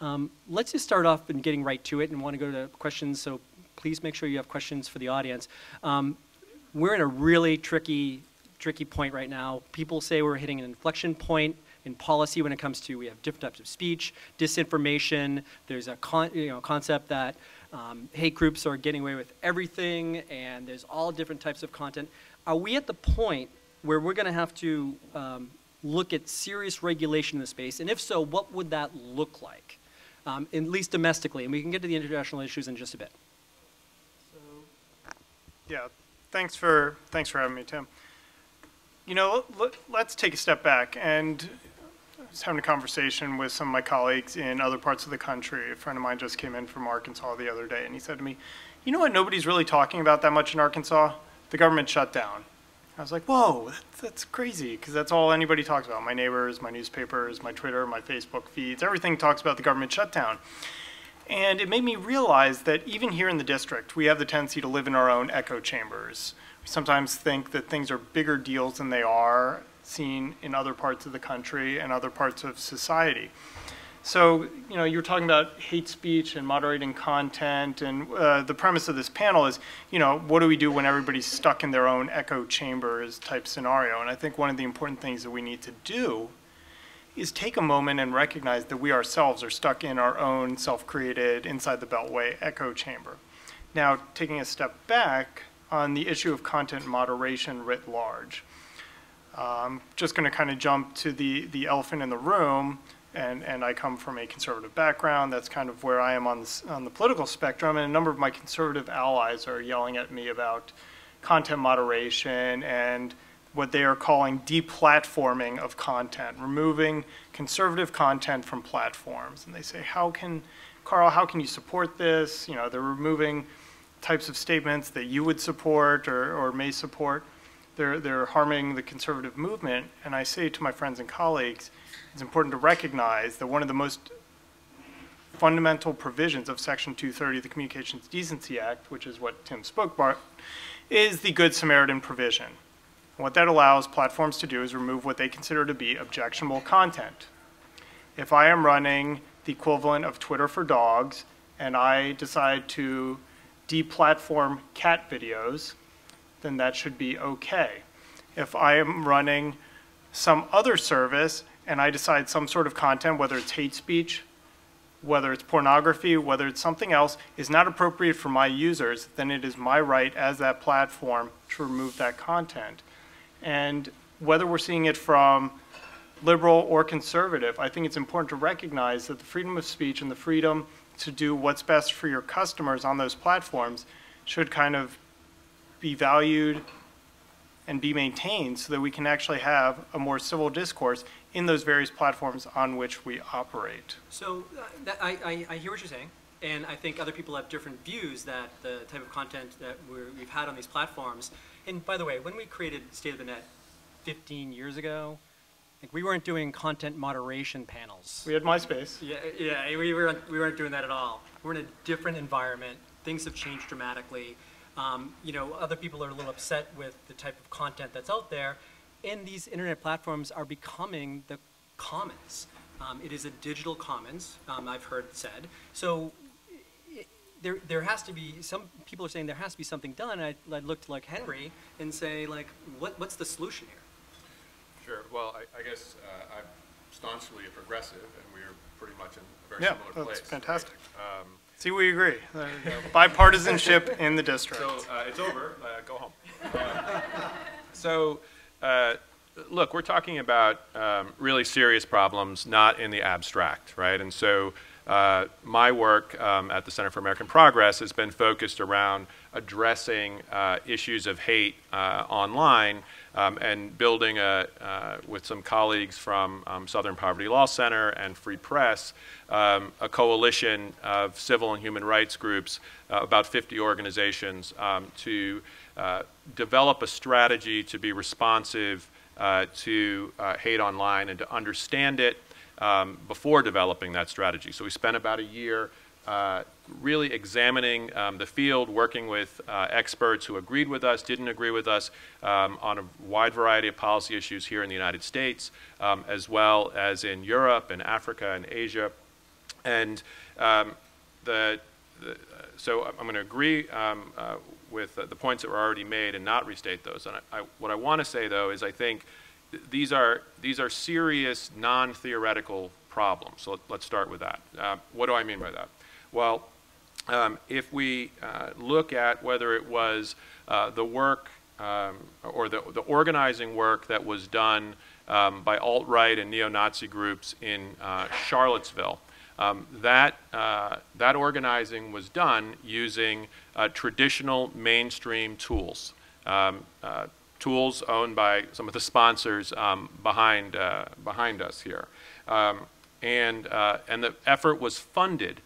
Um, let's just start off and getting right to it and want to go to questions. So please make sure you have questions for the audience. Um, we're in a really tricky, tricky point right now. People say we're hitting an inflection point in policy when it comes to we have different types of speech, disinformation. There's a con, you know, concept that um, hate groups are getting away with everything, and there's all different types of content. Are we at the point where we're going to have to um, look at serious regulation in the space? And if so, what would that look like? Um, at least domestically, and we can get to the international issues in just a bit. So, Yeah, thanks for, thanks for having me, Tim. You know, let, let's take a step back and I was having a conversation with some of my colleagues in other parts of the country. A friend of mine just came in from Arkansas the other day and he said to me, you know what nobody's really talking about that much in Arkansas? The government shutdown. I was like, whoa, that's, that's crazy, because that's all anybody talks about. My neighbors, my newspapers, my Twitter, my Facebook feeds, everything talks about the government shutdown. And it made me realize that even here in the district, we have the tendency to live in our own echo chambers. We sometimes think that things are bigger deals than they are seen in other parts of the country and other parts of society. So, you know, you were talking about hate speech and moderating content, and uh, the premise of this panel is, you know, what do we do when everybody's stuck in their own echo chambers type scenario? And I think one of the important things that we need to do is take a moment and recognize that we ourselves are stuck in our own self-created, inside the beltway echo chamber. Now, taking a step back on the issue of content moderation writ large, I'm just going to kind of jump to the, the elephant in the room, and, and I come from a conservative background. That's kind of where I am on, this, on the political spectrum, and a number of my conservative allies are yelling at me about content moderation and what they are calling deplatforming of content, removing conservative content from platforms. And they say, how can, Carl, how can you support this? You know, they're removing types of statements that you would support or, or may support. They're, they're harming the conservative movement. And I say to my friends and colleagues, it's important to recognize that one of the most fundamental provisions of Section 230 of the Communications Decency Act, which is what Tim spoke about, is the Good Samaritan provision. what that allows platforms to do is remove what they consider to be objectionable content. If I am running the equivalent of Twitter for dogs and I decide to deplatform cat videos, then that should be okay. If I am running some other service and I decide some sort of content, whether it's hate speech, whether it's pornography, whether it's something else, is not appropriate for my users, then it is my right as that platform to remove that content. And whether we're seeing it from liberal or conservative, I think it's important to recognize that the freedom of speech and the freedom to do what's best for your customers on those platforms should kind of be valued and be maintained so that we can actually have a more civil discourse in those various platforms on which we operate. So uh, that, I, I, I, hear what you're saying, and I think other people have different views that the type of content that we have had on these platforms. And by the way, when we created State of the Net 15 years ago, like we weren't doing content moderation panels. We had MySpace. Yeah, yeah, we weren't, we weren't doing that at all. We're in a different environment. Things have changed dramatically. Um, you know, other people are a little upset with the type of content that's out there, and these internet platforms are becoming the commons. Um, it is a digital commons, um, I've heard said. So it, there, there has to be, some people are saying there has to be something done. I, I looked like Henry and say, like, what, what's the solution here? Sure. Well, I, I guess uh, I'm staunchly a progressive, and we're pretty much in a very yeah, similar place. Yeah, that's fantastic. Right? Um, See, we agree. Bipartisanship in the district. So uh, it's over. Uh, go home. Uh, so uh, look, we're talking about um, really serious problems, not in the abstract, right? And so uh, my work um, at the Center for American Progress has been focused around addressing uh, issues of hate uh, online um, and building a, uh, with some colleagues from um, Southern Poverty Law Center and Free Press, um, a coalition of civil and human rights groups, about 50 organizations, um, to uh, develop a strategy to be responsive uh, to uh, hate online and to understand it um, before developing that strategy. So we spent about a year uh, really examining um, the field, working with experts who agreed with us, didn't agree with us um, on a wide variety of policy issues here in the United States, um, as well as in Europe and Africa and Asia And um, the, the, so I'm going to agree um, uh, with uh, the points that were already made and not restate those. And I, I, what I want to say, though, is I think th- these are, these are serious, non-theoretical problems. So let, us start with that. Uh, what do I mean by that? Well, um, if we uh, look at whether it was uh, the work um, or the, the organizing work that was done um, by alt-right and neo-Nazi groups in uh, Charlottesville, um, that, uh, that organizing was done using uh, traditional mainstream tools, um, uh, tools owned by some of the sponsors um, behind, uh, behind us here. Um, and, uh, and the effort was funded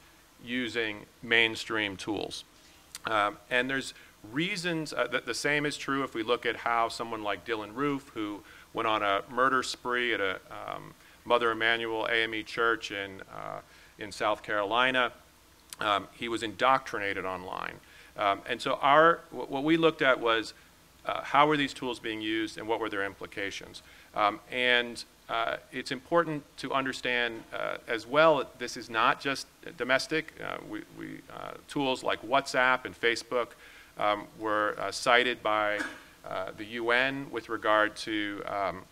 using mainstream tools. Um, and there's reasons uh, that the same is true if we look at how someone like Dylann Roof, who went on a murder spree at a um, Mother Emanuel AME church in, in South Carolina, um, he was indoctrinated online. Um, and so our, what we looked at was uh, how were these tools being used and what were their implications. Um, and uh, it's important to understand uh, as well that this is not just domestic. Uh, we, we uh, tools like WhatsApp and Facebook um, were uh, cited by the UN with regard to um,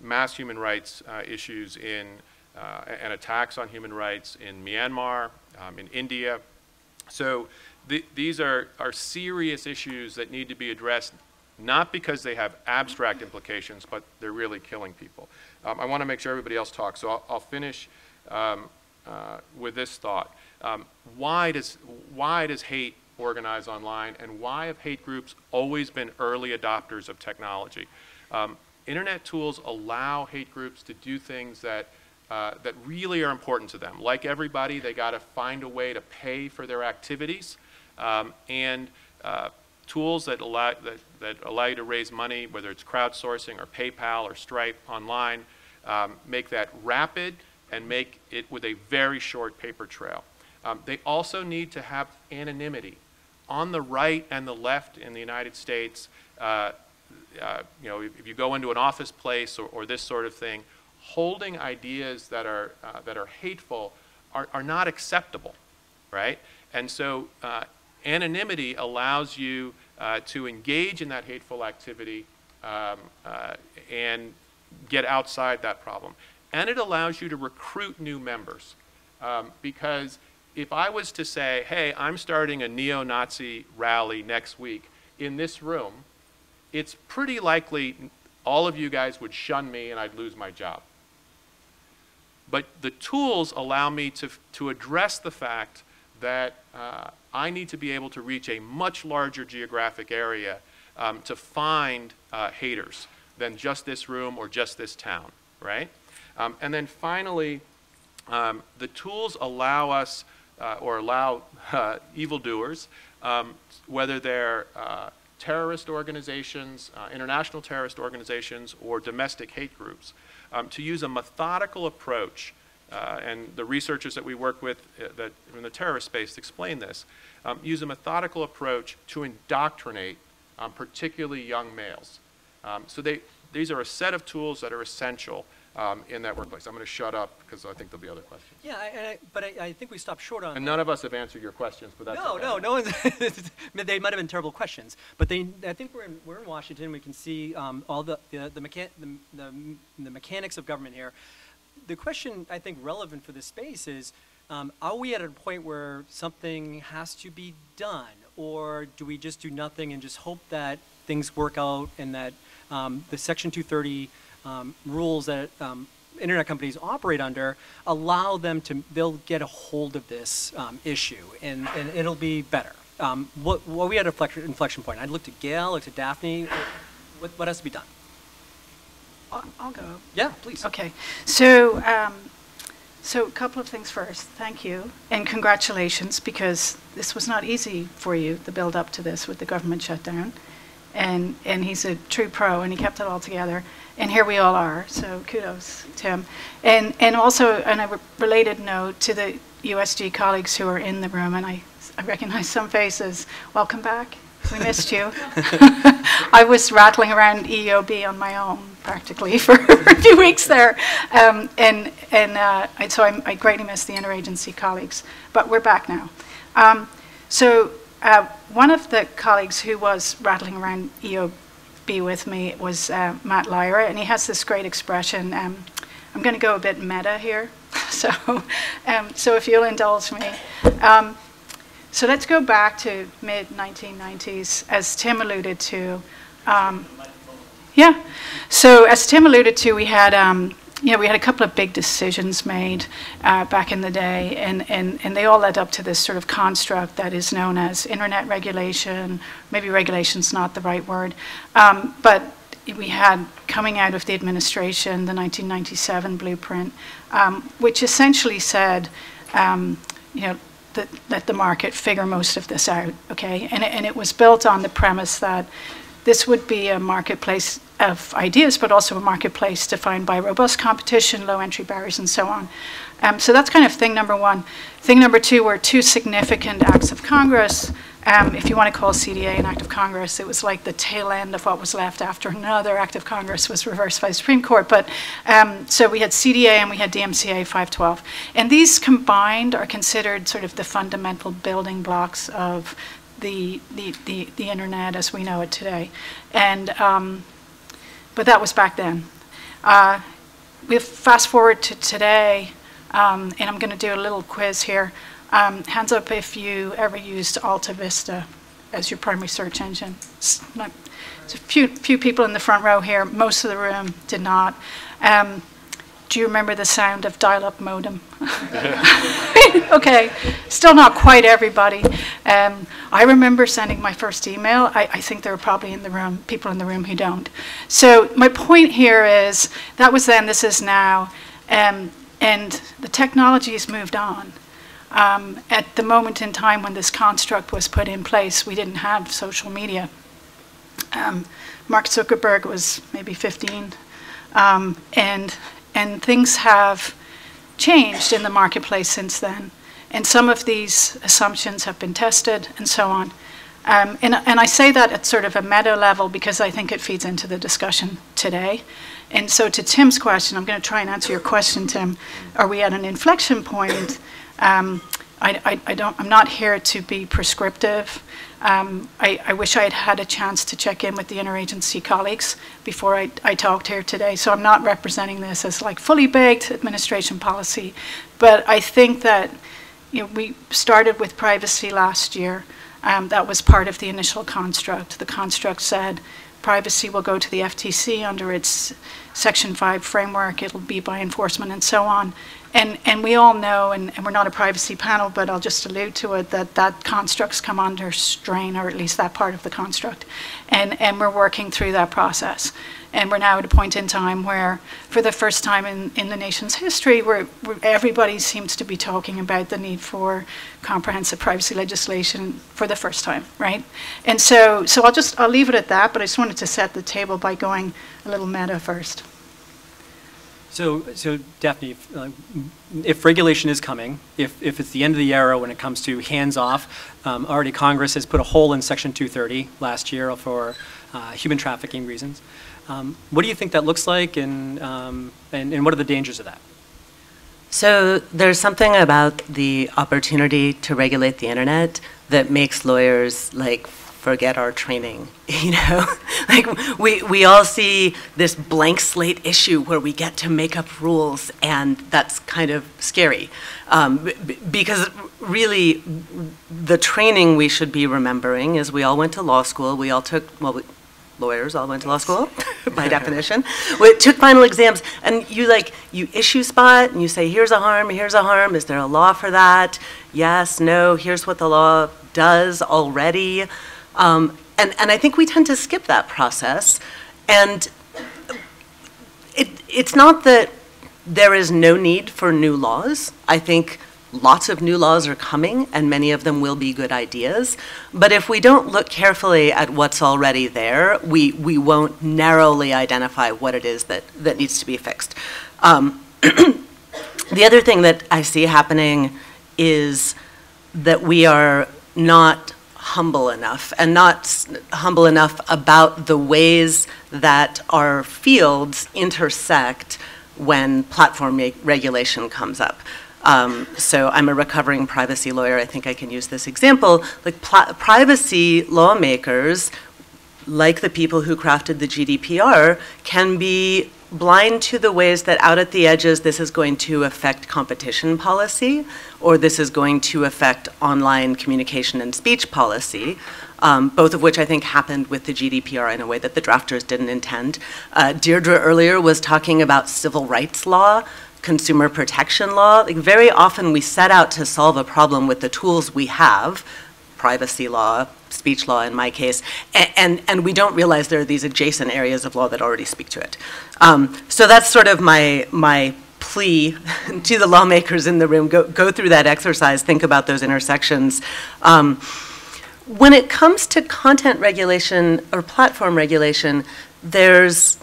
mass human rights issues in and attacks on human rights in Myanmar, um, in India. So th these are, are serious issues that need to be addressed not because they have abstract implications, but they're really killing people. Um, I want to make sure everybody else talks, so I'll, I'll finish um, uh, with this thought. Um, why, does, why does hate organize online, and why have hate groups always been early adopters of technology? Um, internet tools allow hate groups to do things that, uh, that really are important to them. Like everybody, they got to find a way to pay for their activities, um, and uh, tools that allow, that, that allow you to raise money, whether it's crowdsourcing or PayPal or Stripe online, um, make that rapid and make it with a very short paper trail. Um, they also need to have anonymity. On the right and the left in the United States, uh, uh, you know, if, if, you go into an office place or, or, this sort of thing, holding ideas that are, uh, that are hateful are, are not acceptable, right? And so uh, Anonymity allows you uh, to engage in that hateful activity um, uh, and get outside that problem. And it allows you to recruit new members. Um, because if I was to say, hey, I'm starting a neo Nazi rally next week in this room, it's pretty likely all of you guys would shun me and I'd lose my job. But the tools allow me to, to address the fact that uh, I need to be able to reach a much larger geographic area um, to find uh, haters than just this room or just this town, right? Um, and then finally, um, the tools allow us uh, or allow uh, evildoers, um, whether they're uh, terrorist organizations, uh, international terrorist organizations, or domestic hate groups, um, to use a methodical approach uh, and the researchers that we work with uh, that in the terrorist space explain this, um, use a methodical approach to indoctrinate um, particularly young males. Um, so they, these are a set of tools that are essential um, in that workplace. I'm going to shut up because I think there'll be other questions. Yeah, I, I, but I, I, think we stopped short on. And none of us have answered your questions, but that's no, okay. no, no one's. they might have been terrible questions, but they. I think we're in, we're in Washington. We can see um, all the the the, mechan- the, the, the mechanics of government here the question I think relevant for this space is, um, are we at a point where something has to be done, or do we just do nothing and just hope that things work out and that um, the Section 230 um, rules that um, internet companies operate under allow them to they'll get a hold of this um, issue and, and it'll be better. Um, what, what we had an inflection point. I looked at Gail, looked at Daphne. What, what has to be done? I'll go. Yeah, please. Okay. So, um, so a couple of things first. Thank you and congratulations because this was not easy for you, the build up to this with the government shutdown. And, and he's a true pro and he kept it all together. And here we all are. So kudos to him. And, and also, on a related note to the USG colleagues who are in the room, and I, I recognize some faces, welcome back. We missed you. I was rattling around EOB on my own practically for a few weeks there. Um, and and uh, so I'm, I greatly miss the interagency colleagues, but we're back now. Um, so uh, one of the colleagues who was rattling around EOB with me was uh, Matt Lira, and he has this great expression. Um, I'm going to go a bit meta here, so um, so if you'll indulge me. Um, so let's go back to mid 1990s, as Tim alluded to. Um, yeah. So as Tim alluded to, we had know we had a couple of big decisions made uh, back in the day, and, and and they all led up to this sort of construct that is known as internet regulation. Maybe regulation's not the right word, um, but we had coming out of the administration the 1997 blueprint, um, which essentially said, um, you know, that let the market figure most of this out, okay? And and it was built on the premise that this would be a marketplace of ideas, but also a marketplace defined by robust competition, low entry barriers, and so on. Um, so that's kind of thing number one. Thing number two were two significant acts of Congress. Um, if you want to call CDA an act of Congress, it was like the tail end of what was left after another act of Congress was reversed by the Supreme Court. But um, so we had CDA and we had DMCA 512. And these combined are considered sort of the fundamental building blocks of the, the, the, the internet as we know it today. And, um, but that was back then. Uh, we fast forward to today, um, and I'm going to do a little quiz here. Um, hands up if you ever used Alta Vista as your primary search engine. It's not- it's a few, few people in the front row here. Most of the room did not. Um, do you remember the sound of dial-up modem? okay, still not quite everybody. Um, I remember sending my first email. I, I think there are probably in the room people in the room who don't. So my point here is that was then, this is now, um, and the technology has moved on. Um, at the moment in time when this construct was put in place, we didn't have social media. Um, Mark Zuckerberg was maybe 15, um, and and things have changed in the marketplace since then. And some of these assumptions have been tested, and so on. Um, and, and I say that at sort of a meta level because I think it feeds into the discussion today. And so, to Tim's question, I'm going to try and answer your question, Tim. Are we at an inflection point? Um, I, I, I don't, I'm not here to be prescriptive. Um, I, I wish I had had a chance to check in with the interagency colleagues before I, I talked here today. So I'm not representing this as like fully baked administration policy. But I think that you know, we started with privacy last year. Um, that was part of the initial construct. The construct said privacy will go to the FTC under its Section 5 framework. It'll be by enforcement and so on. And, and we all know, and, and we're not a privacy panel, but I'll just allude to it, that that constructs come under strain, or at least that part of the construct. And, and we're working through that process. And we're now at a point in time where, for the first time in, in the nation's history, where, everybody seems to be talking about the need for comprehensive privacy legislation for the first time, right? And so, so I'll just I'll leave it at that. But I just wanted to set the table by going a little meta first. So, so Daphne, if, uh, if regulation is coming, if, if it's the end of the era when it comes to hands-off, um, already Congress has put a hole in Section 230 last year for uh, human trafficking reasons. Um, what do you think that looks like, and, um, and, and what are the dangers of that? So there's something about the opportunity to regulate the internet that makes lawyers like forget our training. You know, like we we all see this blank slate issue where we get to make up rules, and that's kind of scary, um, b- because really the training we should be remembering is we all went to law school. We all took well. We, lawyers all went to law school by definition we took final exams and you like you issue spot and you say here's a harm here's a harm is there a law for that yes no here's what the law does already um, and, and i think we tend to skip that process and it, it's not that there is no need for new laws i think lots of new laws are coming, and many of them will be good ideas. But if we don't look carefully at what's already there, we, we won't narrowly identify what it is that, that needs to be fixed. Um, the other thing that I see happening is that we are not humble enough and not humble enough about the ways that our fields intersect when platform re- regulation comes up. Um, so I'm a recovering privacy lawyer. I think I can use this example. Like privacy lawmakers, like the people who crafted the GDPR, can be blind to the ways that out at the edges this is going to affect competition policy or this is going to affect online communication and speech policy, um, both of which I think happened with the GDPR in a way that the drafters didn't intend. Uh, Deirdre earlier was talking about civil rights law consumer protection law. Like very often we set out to solve a problem with the tools we have, privacy law, speech law in my case, and, and, and we don't realize there are these adjacent areas of law that already speak to it. Um, so that's sort of my, my plea to the lawmakers in the room. Go, go through that exercise, think about those intersections. Um, when it comes to content regulation or platform regulation, there's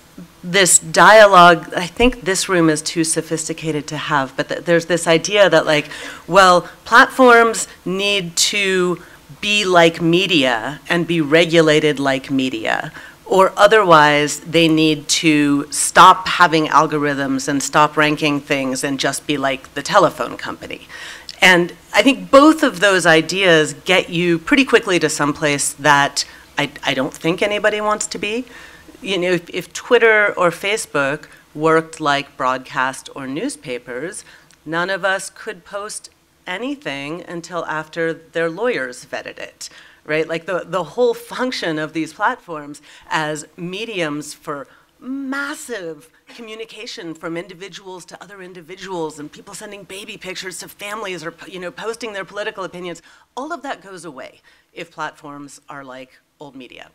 this dialogue, I think this room is too sophisticated to have, but th- there's this idea that, like, well, platforms need to be like media and be regulated like media, or otherwise they need to stop having algorithms and stop ranking things and just be like the telephone company. And I think both of those ideas get you pretty quickly to someplace that I, I don't think anybody wants to be you know, if, if Twitter or Facebook worked like broadcast or newspapers, none of us could post anything until after their lawyers vetted it, right? Like the, the whole function of these platforms as mediums for massive communication from individuals to other individuals and people sending baby pictures to families or you know posting their political opinions all of that goes away if platforms are like old media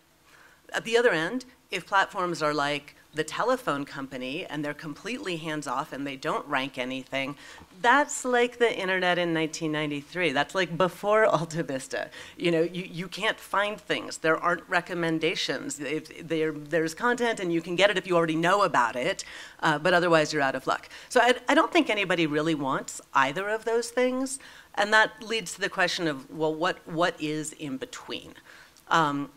at the other end if platforms are like the telephone company and they're completely hands off and they don't rank anything, that's like the internet in 1993. That's like before Alta Vista. You know, you, you can't find things. There aren't recommendations. If there, there's content and you can get it if you already know about it, uh, but otherwise you're out of luck. So I, I don't think anybody really wants either of those things. And that leads to the question of, well, what, what is in between? Um,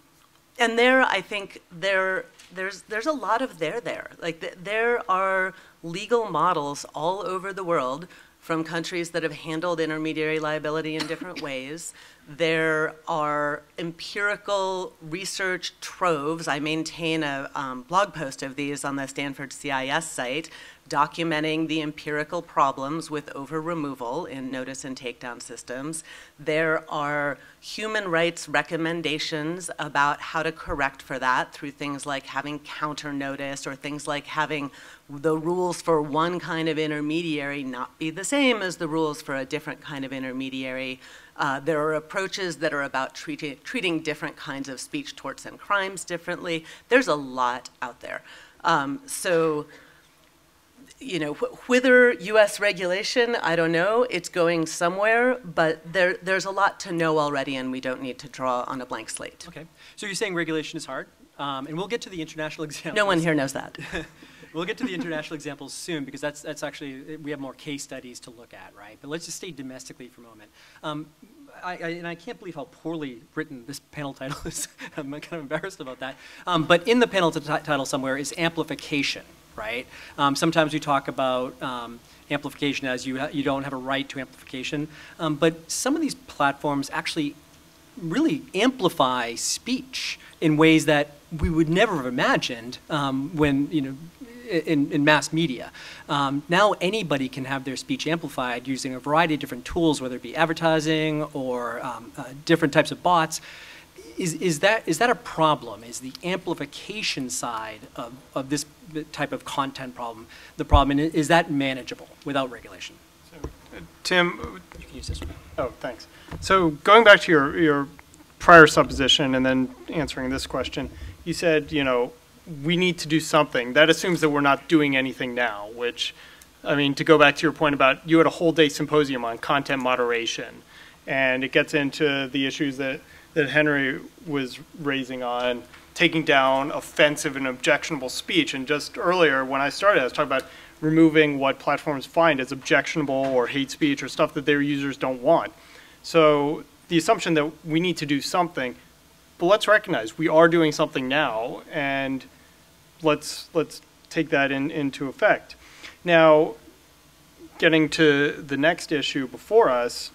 and there, I think there there's there's a lot of there there. Like th- there are legal models all over the world from countries that have handled intermediary liability in different ways. There are empirical research troves. I maintain a um, blog post of these on the Stanford CIS site documenting the empirical problems with over removal in notice and takedown systems. There are human rights recommendations about how to correct for that through things like having counter notice or things like having the rules for one kind of intermediary not be the same as the rules for a different kind of intermediary. Uh, there are approaches that are about treating, treating different kinds of speech torts and crimes differently. There's a lot out there. Um, so you know, wh- whither U.S. regulation, I don't know. It's going somewhere, but there, there's a lot to know already, and we don't need to draw on a blank slate. Okay. So you're saying regulation is hard, um, and we'll get to the international examples. No one here knows that. We'll get to the international examples soon because that's, that's actually, we have more case studies to look at, right? But let's just stay domestically for a moment. Um, I, I, and I can't believe how poorly written this panel title is. I'm kind of embarrassed about that. Um, but in the panel title somewhere is amplification, right? Um, sometimes we talk about um, amplification as you, you don't have a right to amplification. Um, but some of these platforms actually really amplify speech in ways that we would never have imagined um, when, you know, in, in mass media. Um, now anybody can have their speech amplified using a variety of different tools, whether it be advertising or um, uh, different types of bots. Is, is, that, is that a problem? Is the amplification side of, of this type of content problem the problem? And is that manageable without regulation? Uh, Tim, uh, You can use this one. Oh, thanks. So going back to your, your prior supposition and then answering this question, you said, you know, we need to do something. That assumes that we're not doing anything now, which, I mean, to go back to your point about you had a whole day symposium on content moderation, and it gets into the issues that, that Henry was raising on taking down offensive and objectionable speech. And just earlier, when I started, I was talking about removing what platforms find as objectionable or hate speech or stuff that their users don't want. So the assumption that we need to do something, but let's recognize we are doing something now, and let's let's take that in, into effect. Now, getting to the next issue before us,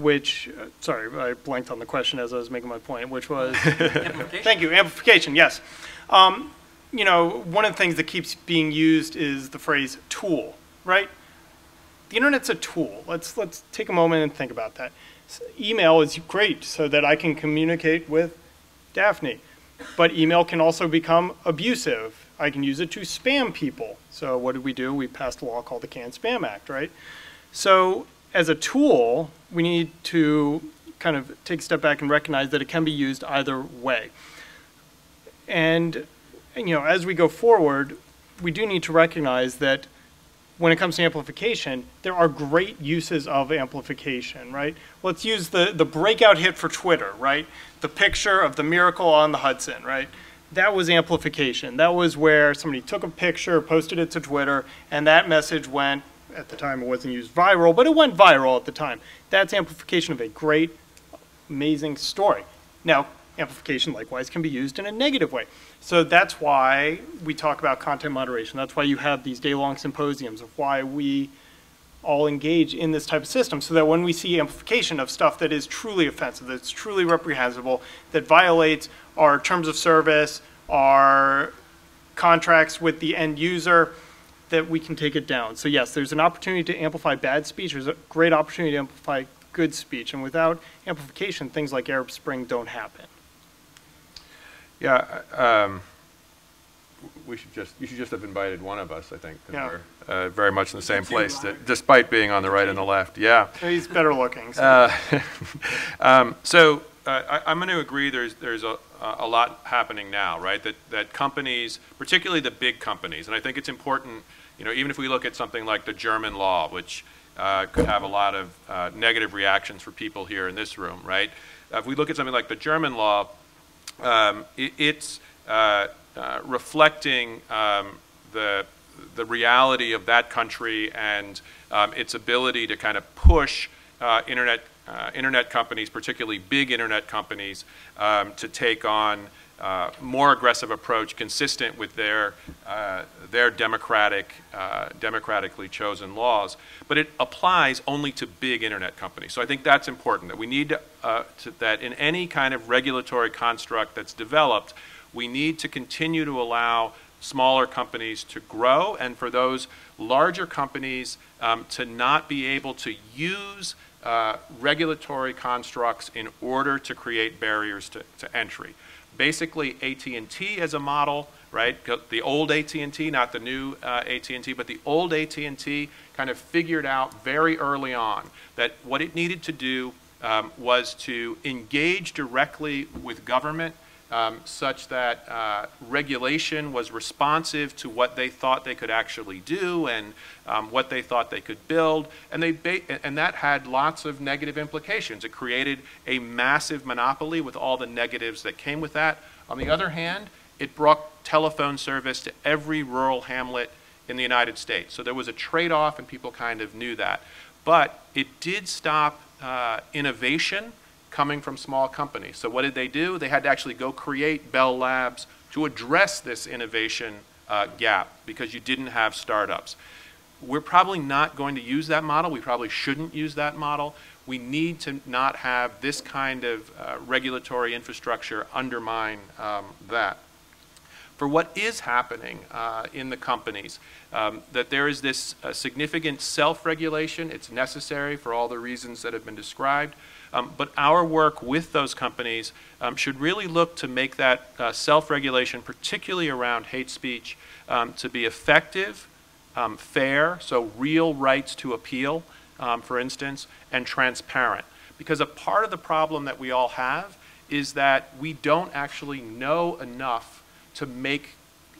which uh, sorry, I blanked on the question as I was making my point, which was. Thank you. Amplification, yes. Um, you know, one of the things that keeps being used is the phrase tool, right? The internet's a tool. Let's let's take a moment and think about that. S- Email is great so that I can communicate with Daphne. But email can also become abusive. I can use it to spam people. So what did we do? We passed a law called the Can Spam Act, right? So as a tool, we need to kind of take a step back and recognize that it can be used either way. And, you know, as we go forward, we do need to recognize that when it comes to amplification, there are great uses of amplification, right? Let's use the, the breakout hit for Twitter, right? The picture of the miracle on the Hudson, right? That was amplification. That was where somebody took a picture, posted it to Twitter, and that message went, at the time it wasn't used viral, but it went viral at the time. That's amplification of a great, amazing story. Now, amplification likewise can be used in a negative way. So that's why we talk about content moderation. That's why you have these day-long symposiums of why we all engage in this type of system so that when we see amplification of stuff that is truly offensive, that's truly reprehensible, that violates our terms of service, our contracts with the end user, that we can take it down. So yes, there's an opportunity to amplify bad speech. There's a great opportunity to amplify good speech. And without amplification, things like Arab Spring don't happen. Yeah, um, we should just, you should just have invited one of us, I think, Yeah. we're uh, very much in the same place, that- despite being on the right and the left, yeah. He's better looking. So. Uh, um, So uh, I- I'm going to agree, there's, there's a, a lot happening now, right? That, that companies, particularly the big companies, and I think it's important, you know, even if we look at something like the German law, which uh, could have a lot of uh, negative reactions for people here in this room, right? If we look at something like the German law, um, it, it's uh, uh, reflecting um, the the reality of that country and um, its ability to kind of push uh, internet uh, internet companies, particularly big internet companies, um, to take on uh, more aggressive approach consistent with their uh, their democratic uh, democratically chosen laws. But it applies only to big internet companies. So I think that's important that we need to, uh, to that in any kind of regulatory construct that's developed, we need to continue to allow smaller companies to grow and for those larger companies um, to not be able to use uh, regulatory constructs in order to create barriers to, to entry. Basically, AT&T as a model, right? The old AT&T, not the new uh, AT&T, but the old AT&T kind of figured out very early on that what it needed to do um, was to engage directly with government um, such that uh, regulation was responsive to what they thought they could actually do and um, what they thought they could build, and they and that had lots of negative implications. It created a massive monopoly with all the negatives that came with that. On the other hand, it brought telephone service to every rural hamlet in the United States. So there was a trade-off, and people kind of knew that. But it did stop uh, innovation coming from small companies. So what did they do? They had to actually go create Bell Labs to address this innovation uh, gap because you didn't have startups. We're probably not going to use that model. We probably shouldn't use that model. We need to not have this kind of uh, regulatory infrastructure undermine um, that for what is happening uh, in the companies, um, that there is this uh, significant self-regulation. It's necessary for all the reasons that have been described. Um, but our work with those companies um, should really look to make that uh, self-regulation, particularly around hate speech, um, to be effective, um, fair, so real rights to appeal, um, for instance, and transparent. Because a part of the problem that we all have is that we don't actually know enough to make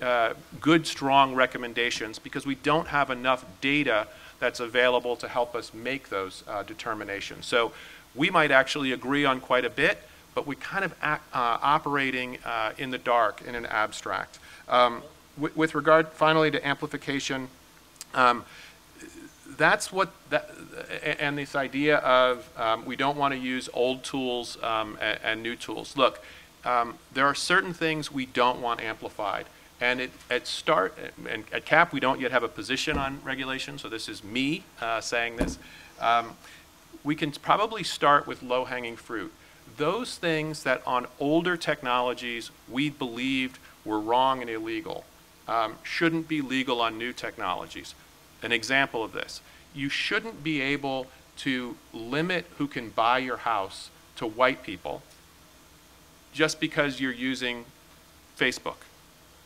uh, good, strong recommendations because we don't have enough data that's available to help us make those uh, determinations. So we might actually agree on quite a bit, but we're kind of uh, operating uh, in the dark in an abstract. Um, with, regard, finally, to amplification, um, that's what that, and this idea of um, we don't want to use old tools um, and, and new tools. Look, um, there are certain things we don't want amplified. And it, at start, and at CAP, we don't yet have a position on regulation, so this is me uh, saying this. We can probably start with low-hanging fruit. Those things that on older technologies we believed were wrong and illegal um, shouldn't be legal on new technologies. An example of this, you shouldn't be able to limit who can buy your house to white people just because you're using Facebook,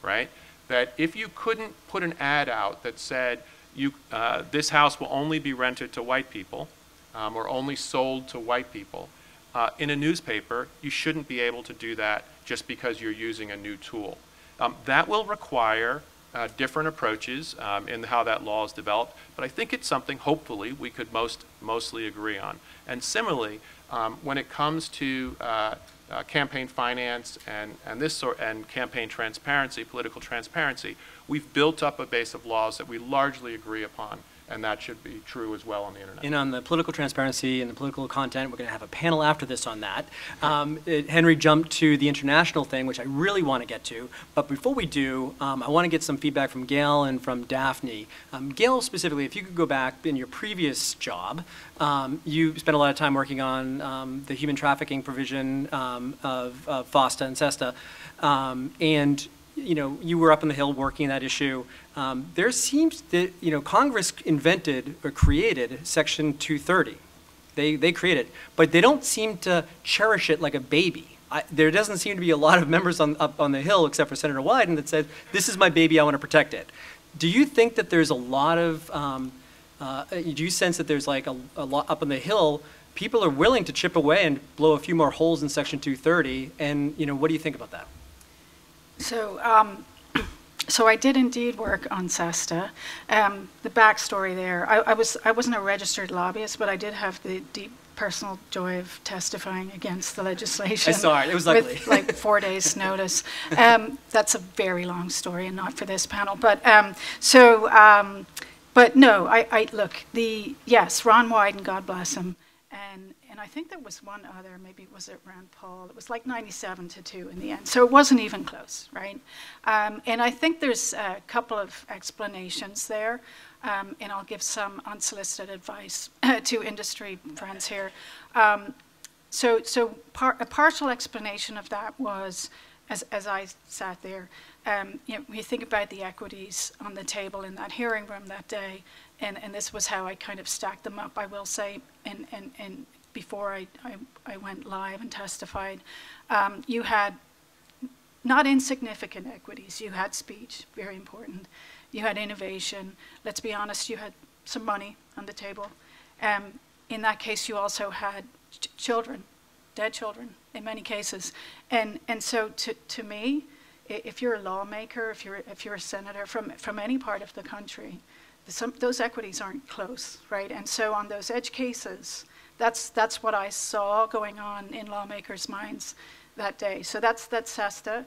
right? That if you couldn't put an ad out that said, you, uh, this house will only be rented to white people, um, or only sold to white people, uh, in a newspaper, you shouldn't be able to do that just because you're using a new tool. Um, that will require uh, different approaches um, in how that law is developed, but I think it's something, hopefully, we could most mostly agree on. And similarly, um, when it comes to uh, uh, campaign finance and, and this sort and campaign transparency, political transparency, we've built up a base of laws that we largely agree upon and that should be true as well on the internet. And on the political transparency and the political content, we're going to have a panel after this on that. Um, it- Henry jumped to the international thing, which I really want to get to. But before we do, um, I want to get some feedback from Gail and from Daphne. Um, Gail specifically, if you could go back in your previous job, um, you spent a lot of time working on um, the human trafficking provision um, of, of FOSTA and SESTA, and you know, you were up on the Hill working that issue. Um, there seems that, you know, Congress invented or created Section 230. They, they created it, but they don't seem to cherish it like a baby. I, there doesn't seem to be a lot of members on, up on the Hill, except for Senator Wyden, that said, this is my baby, I want to protect it. Do you think that there's a lot of, um, uh, do you sense that there's like a, a lot up on the Hill, people are willing to chip away and blow a few more holes in Section 230? And, you know, what do you think about that? So, um, so I did indeed work on SESTA. Um, the backstory there, I, I was I wasn't a registered lobbyist, but I did have the deep personal joy of testifying against the legislation. I saw it. It was ugly. with, like four days' notice. Um, that's a very long story, and not for this panel. But um, so, um, but no, I, I look the yes, Ron Wyden, God bless him, and and I think there was one other, maybe was it Rand Paul? It was like 97 to 2 in the end. So it wasn't even close, right? Um, and I think there's a couple of explanations there, um, and I'll give some unsolicited advice to industry friends here. Um, so so par- a partial explanation of that was, as, as I sat there, um, you know, we think about the equities on the table in that hearing room that day, and, and this was how I kind of stacked them up, I will say, and, and, and before I, I, I went live and testified, um, you had not insignificant equities. You had speech, very important. You had innovation. Let's be honest, you had some money on the table. Um, in that case, you also had ch- children, dead children in many cases. And, and so to, to me, if you're a lawmaker, if you're, if you're a senator from, from any part of the country, some, those equities aren't close, right? And so on those edge cases, that's, that's what I saw going on in lawmakers' minds that day. So that's, that's SESTA.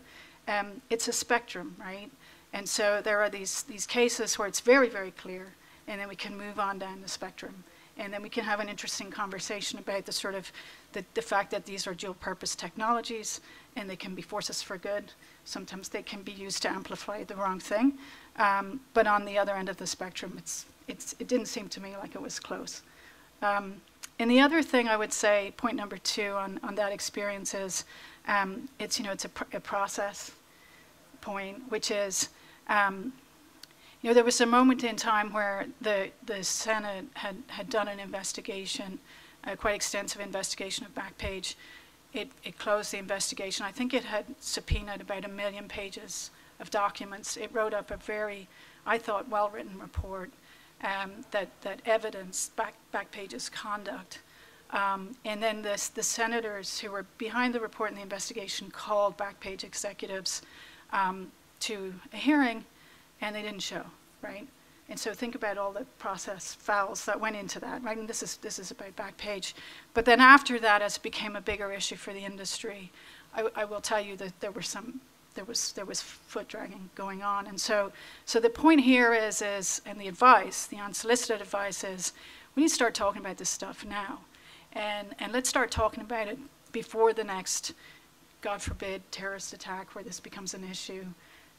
Um, it's a spectrum, right? And so there are these, these cases where it's very, very clear, and then we can move on down the spectrum. And then we can have an interesting conversation about the sort of the, the fact that these are dual purpose technologies and they can be forces for good. Sometimes they can be used to amplify the wrong thing. Um, but on the other end of the spectrum, it's, it's, it didn't seem to me like it was close. Um, and the other thing I would say, point number two on, on that experience is, um, it's, you know, it's a, pr- a process point, which is, um, you know, there was a moment in time where the, the Senate had, had done an investigation, a quite extensive investigation of Backpage. It, it closed the investigation. I think it had subpoenaed about a million pages of documents. It wrote up a very, I thought, well-written report um, that, that evidenced back, Backpage's conduct. Um, and then this, the senators who were behind the report and the investigation called Backpage executives um, to a hearing, and they didn't show, right? And so think about all the process fouls that went into that, right? And this is, this is about Backpage. But then after that, as it became a bigger issue for the industry, I, I will tell you that there were some there was there was foot dragging going on. And so so the point here is is and the advice, the unsolicited advice is we need to start talking about this stuff now. And and let's start talking about it before the next God forbid terrorist attack where this becomes an issue,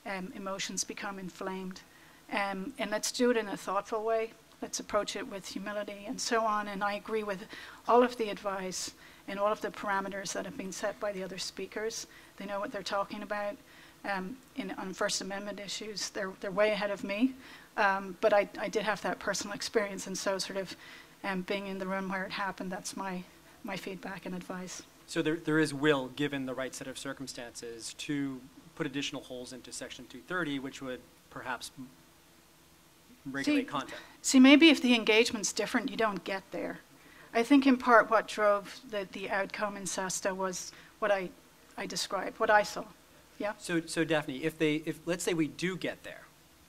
um, emotions become inflamed. Um, and let's do it in a thoughtful way. Let's approach it with humility and so on. And I agree with all of the advice and all of the parameters that have been set by the other speakers. They know what they're talking about. Um, in, on First Amendment issues, they're, they're way ahead of me. Um, but I, I did have that personal experience, and so sort of um, being in the room where it happened, that's my, my feedback and advice. So there, there is will, given the right set of circumstances, to put additional holes into Section 230, which would perhaps regulate See- content. See, maybe if the engagement's different, you don't get there. I think in part what drove the, the outcome in SESTA was what I, I described, what I saw. Yeah? So, so Daphne, if they, if, let's say we do get there,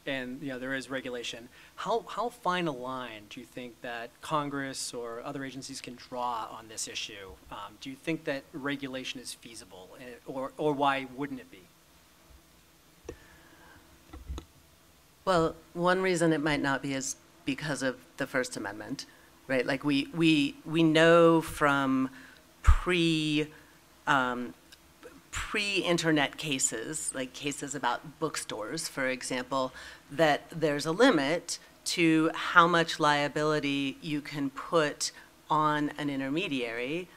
and, you know, there is regulation, how, how fine a line do you think that Congress or other agencies can draw on this issue? Um, do you think that regulation is feasible, eh, or, or why wouldn't it be? Well, one reason it might not be is because of the First Amendment, right? Like we we we know from pre um, pre-internet cases, like cases about bookstores, for example, that there's a limit to how much liability you can put on an intermediary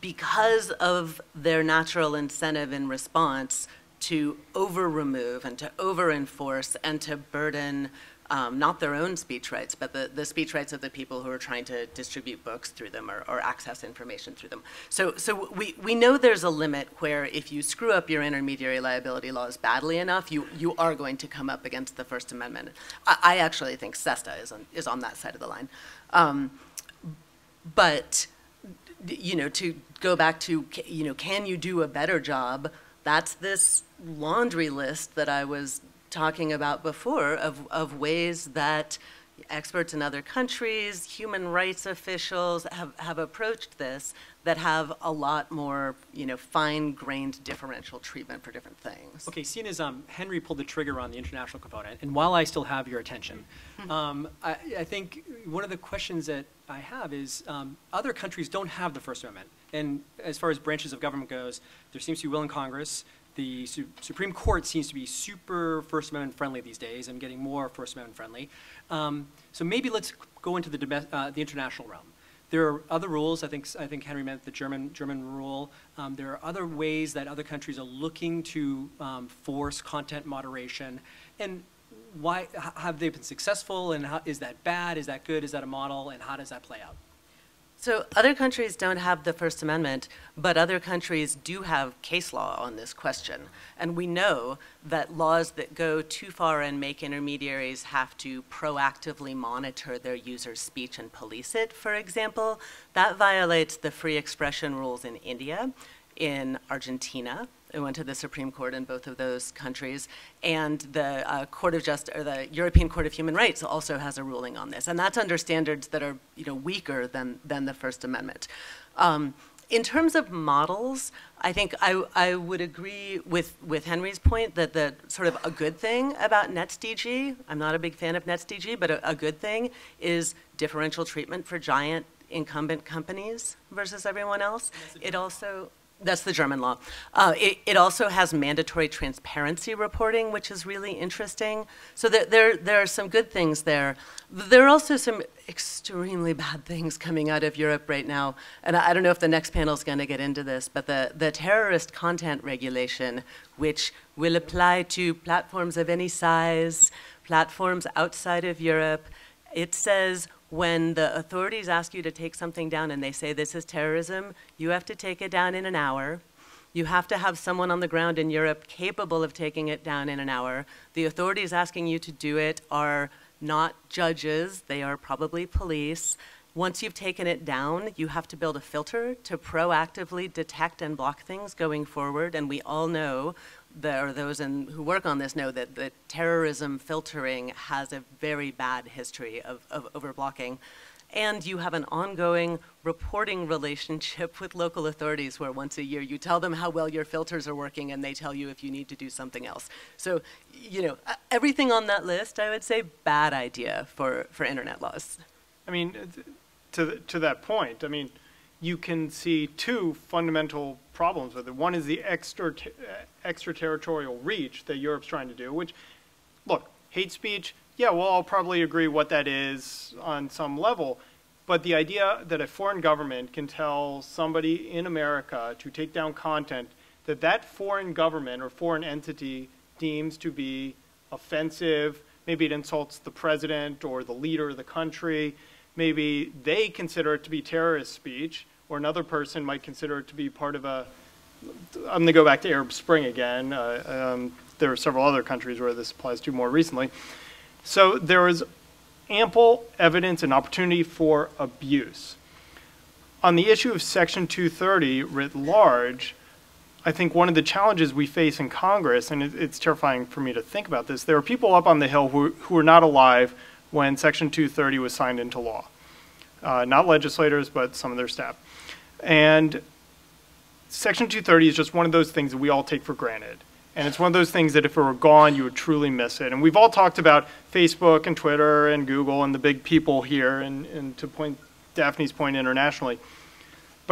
because of their natural incentive in response to over remove and to over enforce and to burden um, not their own speech rights, but the, the speech rights of the people who are trying to distribute books through them or, or access information through them. So, so we, we know there's a limit where if you screw up your intermediary liability laws badly enough, you, you are going to come up against the First Amendment. I, I actually think SESTA is on, is on that side of the line. Um, but you know, to go back to, you know, can you do a better job? That's this laundry list that I was talking about before of, of ways that experts in other countries, human rights officials have, have approached this that have a lot more, you know, fine-grained differential treatment for different things. Okay, seeing as um, Henry pulled the trigger on the international component, and while I still have your attention, um, I, I think one of the questions that I have is um, other countries don't have the First Amendment. And as far as branches of government goes, there seems to be will in Congress. The Su- Supreme Court seems to be super First Amendment friendly these days and getting more First Amendment friendly. Um, so maybe let's go into the, uh, the international realm. There are other rules. I think I think Henry meant the German German rule. Um, there are other ways that other countries are looking to um, force content moderation, and why have they been successful? And how, is that bad? Is that good? Is that a model? And how does that play out? So other countries don't have the First Amendment, but other countries do have case law on this question. And we know that laws that go too far and make intermediaries have to proactively monitor their users' speech and police it, for example, that violates the free expression rules in India, in Argentina. It went to the Supreme Court in both of those countries, and the uh, Court of Just or the European Court of Human Rights also has a ruling on this, and that's under standards that are you know weaker than than the First Amendment. Um, in terms of models, I think I, I would agree with, with Henry's point that the sort of a good thing about NetzDG, I'm not a big fan of NetzDG, but a, a good thing is differential treatment for giant incumbent companies versus everyone else. It also, that's the German law. Uh, it, it also has mandatory transparency reporting, which is really interesting. So there, there, there are some good things there. There are also some extremely bad things coming out of Europe right now. And I, I don't know if the next panel is going to get into this, but the, the terrorist content regulation, which will apply to platforms of any size, platforms outside of Europe, it says when the authorities ask you to take something down and they say this is terrorism, you have to take it down in an hour. You have to have someone on the ground in Europe capable of taking it down in an hour. The authorities asking you to do it are not judges, they are probably police. Once you've taken it down, you have to build a filter to proactively detect and block things going forward. And we all know, that, or those in, who work on this know that the terrorism filtering has a very bad history of, of overblocking. and you have an ongoing reporting relationship with local authorities where once a year you tell them how well your filters are working and they tell you if you need to do something else. So, you know, everything on that list, I would say, bad idea for, for internet laws. I mean, to, to that point, I mean, you can see two fundamental problems with it. One is the extra, extraterritorial reach that Europe's trying to do, which, look, hate speech, yeah, well, I'll probably agree what that is on some level. But the idea that a foreign government can tell somebody in America to take down content that that foreign government or foreign entity deems to be offensive, maybe it insults the president or the leader of the country, maybe they consider it to be terrorist speech, or another person might consider it to be part of a. I'm going to go back to Arab Spring again. Uh, um, there are several other countries where this applies to more recently. So there is ample evidence and opportunity for abuse. On the issue of Section 230 writ large, I think one of the challenges we face in Congress, and it, it's terrifying for me to think about this, there are people up on the Hill who, who were not alive when Section 230 was signed into law. Uh, not legislators, but some of their staff. And Section 230 is just one of those things that we all take for granted. And it's one of those things that if it were gone, you would truly miss it. And we've all talked about Facebook and Twitter and Google and the big people here, and, and to point Daphne's point internationally.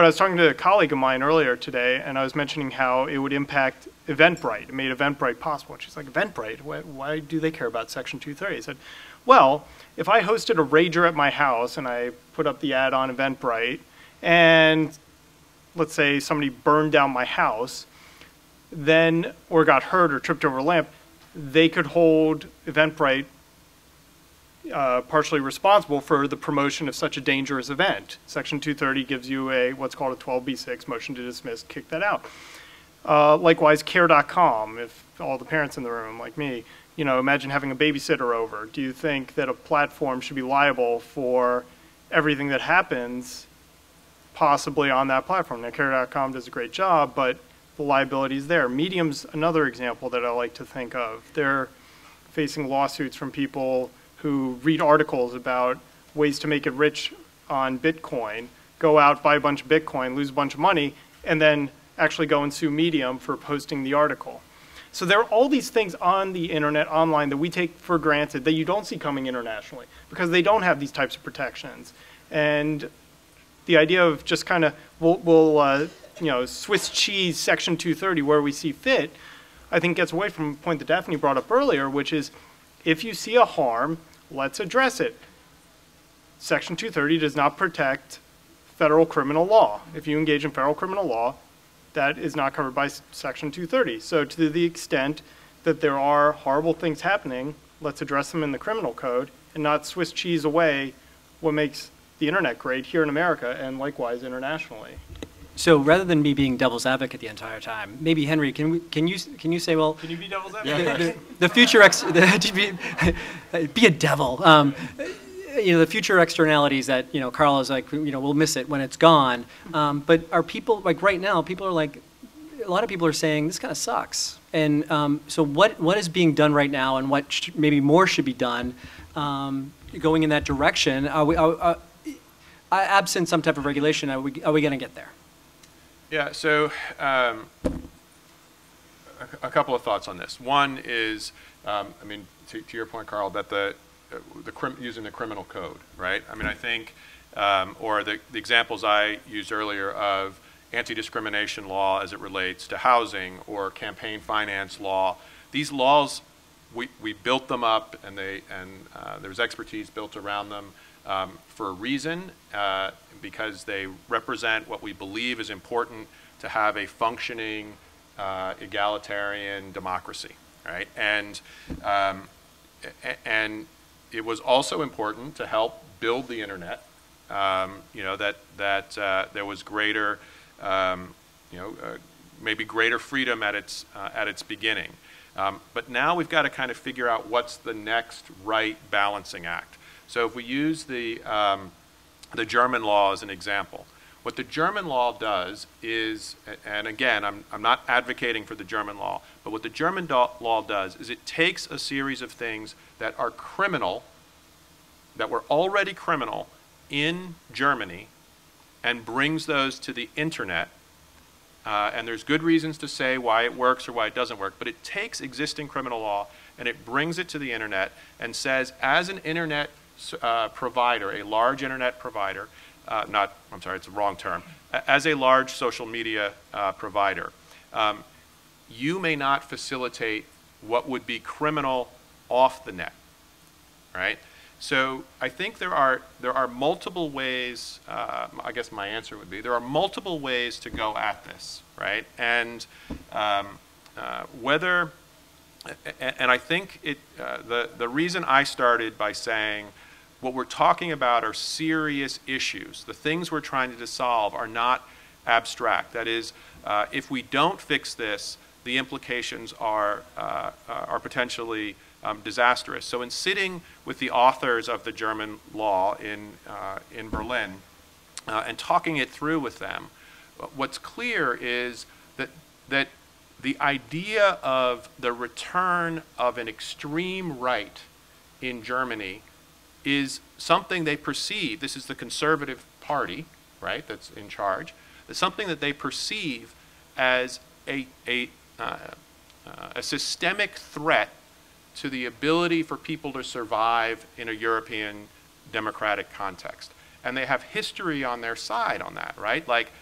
But I was talking to a colleague of mine earlier today, and I was mentioning how it would impact Eventbrite. It made Eventbrite possible. And she's like, Eventbrite? Why, why do they care about Section 230? I said, well, if I hosted a rager at my house and I put up the ad on Eventbrite, and let's say somebody burned down my house, then or got hurt or tripped over a lamp, they could hold Eventbrite uh, partially responsible for the promotion of such a dangerous event. Section 230 gives you a what's called a 12b6 motion to dismiss, kick that out. Uh, likewise, care.com, if all the parents in the room, like me, you know, imagine having a babysitter over. Do you think that a platform should be liable for everything that happens possibly on that platform? Now, care.com does a great job, but the liability is there. Medium's another example that I like to think of. They're facing lawsuits from people who read articles about ways to make it rich on Bitcoin, go out, buy a bunch of Bitcoin, lose a bunch of money, and then actually go and sue Medium for posting the article. So there are all these things on the internet, online, that we take for granted that you don't see coming internationally because they don't have these types of protections. And the idea of just kind of, we'll, we'll uh, you know, Swiss cheese Section 230 where we see fit, I think gets away from a point that Daphne brought up earlier, which is if you see a harm, let's address it. Section 230 does not protect federal criminal law. If you engage in federal criminal law, that is not covered by Section 230. So to the extent that there are horrible things happening, let's address them in the criminal code and not Swiss cheese away what makes the internet great here in America and likewise internationally. So rather than me being devil's advocate the entire time, maybe Henry, can we, can you can you say, well, Can you be devil's the, advocate? the, the future ex, the, be, be a devil. Um, you know, the future externalities that you know, Carl is like, you know, we'll miss it when it's gone. Um, but are people like right now? People are like, a lot of people are saying this kind of sucks. And um, so, what what is being done right now, and what sh- maybe more should be done, um, going in that direction? Are we, are, are, absent some type of regulation, are we are we going to get there? Yeah, so um, a, a couple of thoughts on this. One is, um, I mean, to, to your point, Carl, that the, uh, the crim- using the criminal code, right? I mean, I think, um, or the, the examples I used earlier of anti-discrimination law as it relates to housing or campaign finance law. These laws, we, we built them up, and they and uh, there's expertise built around them um, for a reason, uh, because they represent what we believe is important to have a functioning uh, egalitarian democracy, right? And um, and it was also important to help build the internet. Um, you know that that uh, there was greater, um, you know, uh, maybe greater freedom at its uh, at its beginning. Um, but now we've got to kind of figure out what's the next right balancing act. So if we use the, um, the German law as an example, what the German law does is, and again, I'm, I'm not advocating for the German law, but what the German law does is it takes a series of things that are criminal, that were already criminal, in Germany and brings those to the internet, uh, and there's good reasons to say why it works or why it doesn't work, but it takes existing criminal law and it brings it to the internet and says, as an internet uh, provider, a large internet provider, uh, not, I'm sorry, it's the wrong term, as a large social media uh, provider, um, you may not facilitate what would be criminal off the net, right? So I think there are there are multiple ways. Uh, I guess my answer would be there are multiple ways to go at this, right? And um, uh, whether and I think it uh, the the reason I started by saying what we're talking about are serious issues. The things we're trying to solve are not abstract. That is, uh, if we don't fix this, the implications are uh, are potentially um, disastrous. So, in sitting with the authors of the German law in, uh, in Berlin uh, and talking it through with them, what's clear is that, that the idea of the return of an extreme right in Germany is something they perceive. This is the conservative party, right, that's in charge. It's something that they perceive as a, a, uh, uh a systemic threat to the ability for people to survive in a European democratic context. And they have history on their side on that, right? Like,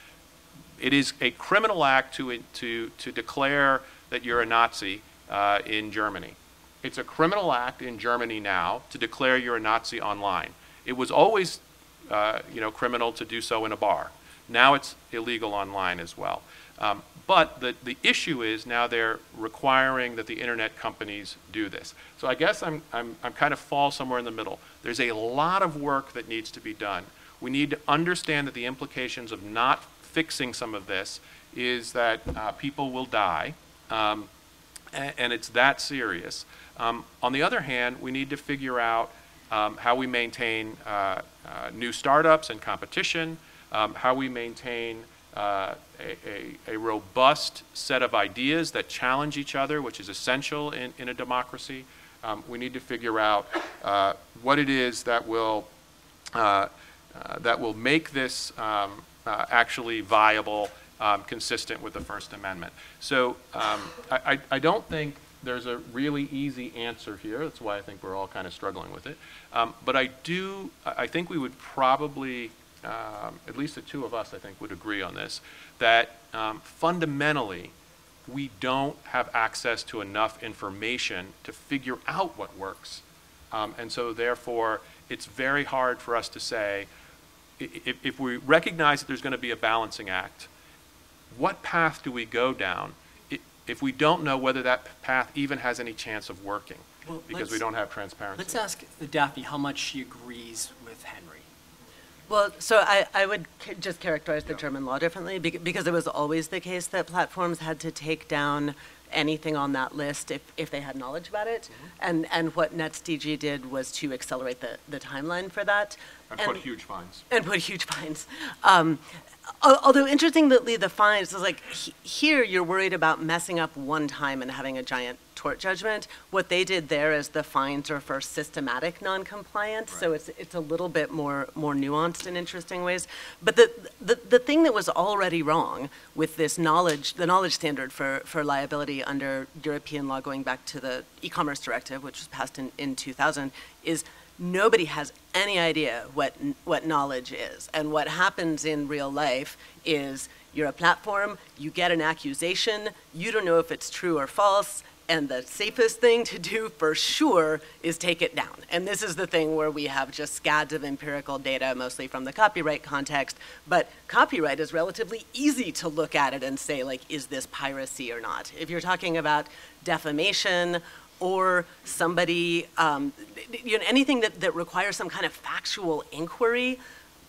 it is a criminal act to, to, to declare that you're a Nazi uh, in Germany. It's a criminal act in Germany now to declare you're a Nazi online. It was always, uh, you know, criminal to do so in a bar. Now it's illegal online as well. Um, but the, the issue is now they're requiring that the internet companies do this. So I guess I'm, I'm, I'm kind of fall somewhere in the middle. There's a lot of work that needs to be done. We need to understand that the implications of not fixing some of this is that uh, people will die, um, and, and, it's that serious. Um, on the other hand, we need to figure out um, how we maintain uh, uh, new startups and competition, um, how we maintain uh, a, a, a, robust set of ideas that challenge each other, which is essential in, in a democracy. Um, we need to figure out uh, what it is that will, uh, uh that will make this um, actually viable, um, consistent with the First Amendment. So I, I, don't think there's a really easy answer here. That's why I think we're all kind of struggling with it. Um, but I do, I think we would probably um, at least the two of us, I think, would agree on this, that um, fundamentally, we don't have access to enough information to figure out what works. Um, and so, therefore, it's very hard for us to say, if, if we recognize that there's going to be a balancing act, what path do we go down if we don't know whether that path even has any chance of working? Well, because we don't have transparency. Let's ask Daphne how much she agrees with Henry. Well, so I, I would just characterize the German law differently because it was always the case that platforms had to take down anything on that list if, if they had knowledge about it. Mm-hmm. And, and what NetzDG did was to accelerate the, the timeline for that. And, put huge fines. And put huge fines. Um, although interestingly, the fines is like he, here you're worried about messing up one time and having a giant tort judgment. What they did there is the fines are for systematic noncompliance, right. so it's it's a little bit more more nuanced in interesting ways. But the, the the thing that was already wrong with this knowledge, the knowledge standard for for liability under European law going back to the e-commerce directive, which was passed in in 2000, is nobody has any idea what what knowledge is and what happens in real life is you're a platform you get an accusation you don't know if it's true or false and the safest thing to do for sure is take it down. And this is the thing where we have just scads of empirical data, mostly from the copyright context. But copyright is relatively easy to look at it and say, like, is this piracy or not? If you're talking about defamation or somebody, um, you know, anything that, that requires some kind of factual inquiry,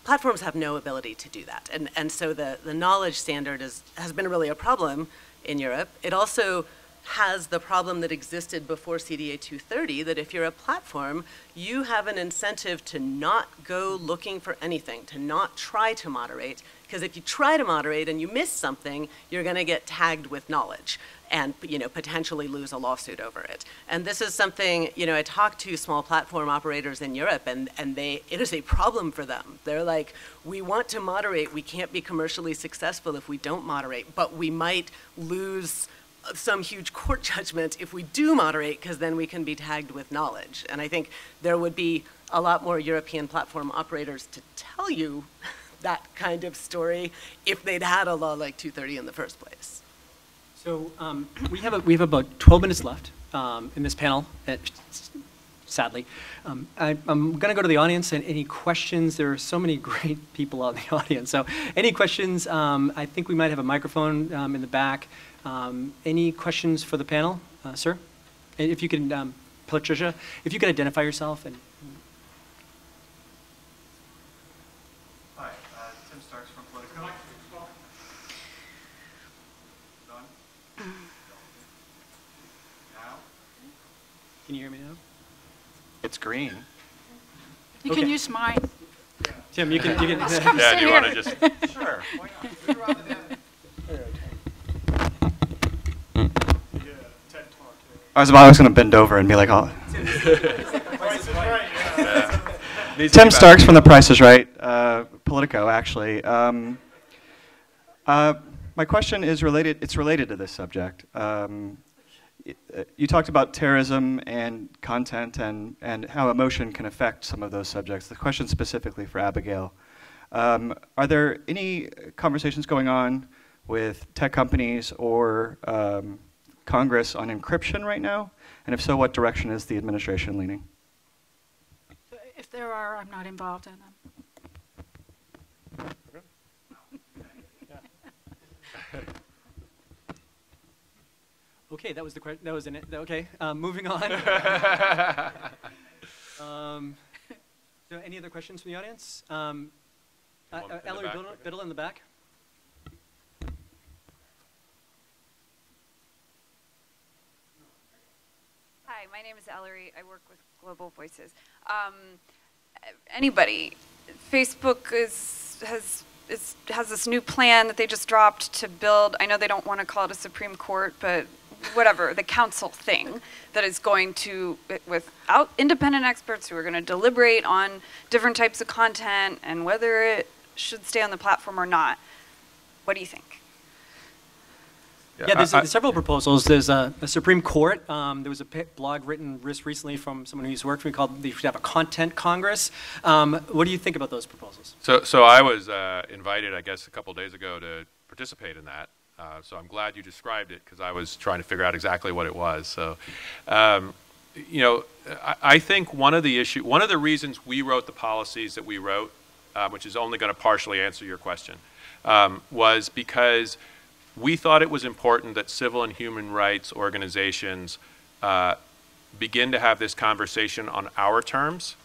platforms have no ability to do that. And, and so the, the knowledge standard is, has been really a problem in Europe. It also has the problem that existed before CDA 230 that if you're a platform, you have an incentive to not go looking for anything, to not try to moderate, Because if you try to moderate and you miss something, you're going to get tagged with knowledge and you know potentially lose a lawsuit over it. And this is something you know I talked to small platform operators in Europe, and and they it is a problem for them. They're like, we want to moderate, we can't be commercially successful if we don't moderate, but we might lose uh, some huge court judgment if we do moderate, because then we can be tagged with knowledge. And I think there would be a lot more European platform operators to tell you that kind of story if they'd had a law like 230 in the first place. So um, we have a, we have about 12 minutes left um, in this panel. uh, sadly, um, I, am going to go to the audience and any questions. There are so many great people out in the audience. So any questions? Um, I think we might have a microphone um, in the back. Um, any questions for the panel, uh, sir? If you can, Patricia, if you could identify yourself and. Hi, uh, Tim Starks from Politico. Now? Can you hear me now? It's green. You Okay. can use mine. Tim, you can. You can Come Yeah, do you here. want to just, Sure, why not? Yeah, I was about, I was gonna bend over and be like, oh. Price is right, yeah. Tim be Starks from The Price is Right, uh, Politico, actually. Um, uh, my question is related, it's related to this subject. Um, y- you talked about terrorism and content and, and how emotion can affect some of those subjects. The question specifically for Abigail. Um, are there any conversations going on with tech companies or um, Congress on encryption right now? And if so, what direction is the administration leaning? If there are, I'm not involved in them. Okay, that was the question. That was in it. Okay, um, moving on. um, so, any other questions from the audience? Um, uh, uh, Ellery Biddle, okay. Biddle in the back. Hi, my name is Ellery. I work with Global Voices. Um, anybody, Facebook is has is, has this new plan that they just dropped to build. I know they don't want to call it a Supreme Court, but whatever the council thing that is going to without independent experts who are going to deliberate on different types of content and whether it should stay on the platform or not. What do you think? Yeah, there's, I- I- there's several proposals. There's a, a Supreme Court. Um, there was a blog written recently from someone who's worked for me called "They should have a content Congress." Um, what do you think about those proposals? So, so I was uh, invited, I guess, a couple days ago to participate in that. Uh, so I'm glad you described it because I was trying to figure out exactly what it was. So, um, you know, I, I think one of the issue, one of the reasons we wrote the policies that we wrote, uh, which is only going to partially answer your question, um, was because we thought it was important that civil and human rights organizations uh, begin to have this conversation on our terms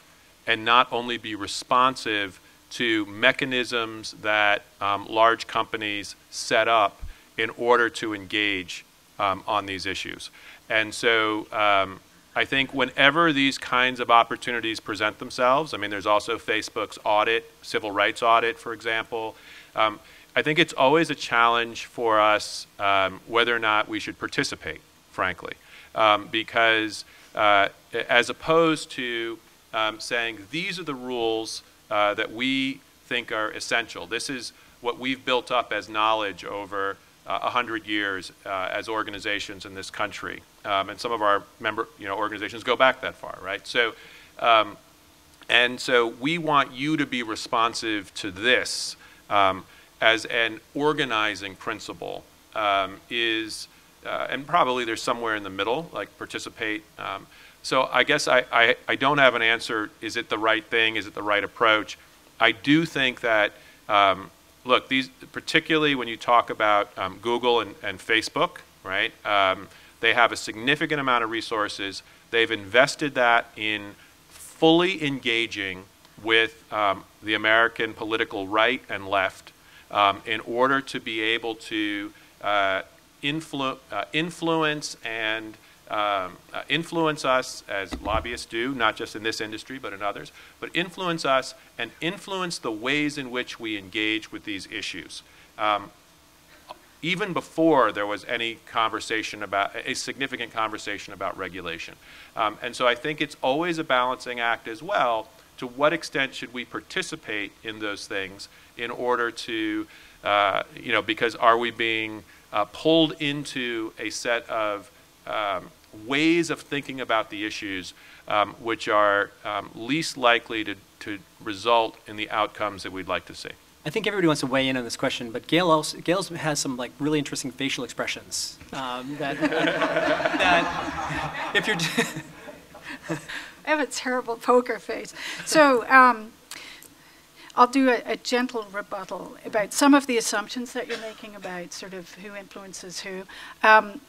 and not only be responsive to mechanisms that um, large companies set up in order to engage um, on these issues. And so um, I think whenever these kinds of opportunities present themselves, I mean, there's also Facebook's audit, civil rights audit, for example. Um, I think it's always a challenge for us um, whether or not we should participate, frankly, um, because uh, as opposed to um, saying these are the rules uh, that we think are essential. This is what we've built up as knowledge over uh, a hundred years uh, as organizations in this country, um, and some of our member, you know, organizations go back that far, right? So, um, and so we want you to be responsive to this um, as an organizing principle. Um, is uh, and probably there's somewhere in the middle, like participate. Um, so I guess I, I, I don't have an answer. Is it the right thing? Is it the right approach? I do think that, um, look, these particularly when you talk about um, Google and, and Facebook, right? Um, they have a significant amount of resources. They've invested that in fully engaging with um, the American political right and left um, in order to be able to uh, influ- uh, influence and um, uh, influence us as lobbyists do, not just in this industry, but in others, but influence us and influence the ways in which we engage with these issues. Um, even before there was any conversation about, a significant conversation about regulation. Um, and so I think it's always a balancing act as well. To what extent should we participate in those things in order to, uh, you know, because are we being uh, pulled into a set of um, ways of thinking about the issues um, which are um, least likely to, to result in the outcomes that we'd like to see? I think everybody wants to weigh in on this question, but Gail also, Gail has some like really interesting facial expressions um, that, that if you're. I have a terrible poker face. So um, I'll do a, a gentle rebuttal about some of the assumptions that you're making about sort of who influences who. Um,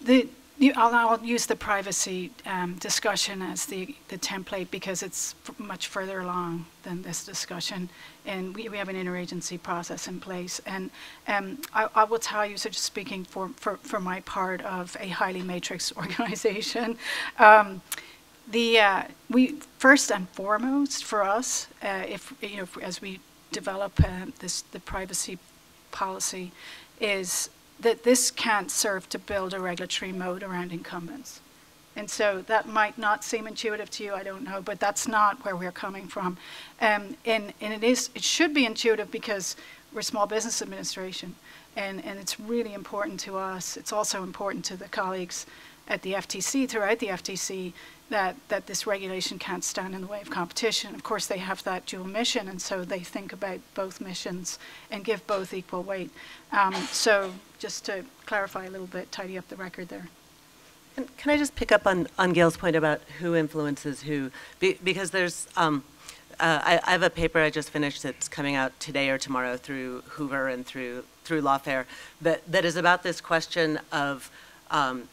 the, you, I'll, I'll use the privacy um, discussion as the, the template because it's much further along than this discussion, and we, we have an interagency process in place. And um, I, I will tell you, so just speaking for, for, for my part of a highly matrix organization, um, the uh, we first and foremost for us, uh, if you know, if, as we develop uh, this the privacy policy, is that this can't serve to build a regulatory mode around incumbents. And so that might not seem intuitive to you, I don't know, but that's not where we're coming from. Um, and, and it is it should be intuitive because we're small business administration and, and it's really important to us. It's also important to the colleagues at the FTC, throughout the FTC, that, that this regulation can't stand in the way of competition. Of course, they have that dual mission, and so they think about both missions and give both equal weight. Um, so, just to clarify a little bit, tidy up the record there. And can I just pick up on, on Gail's point about who influences who? Be, because there's, um, uh, I, I have a paper I just finished that's coming out today or tomorrow through Hoover and through through Lawfare that, that is about this question of um,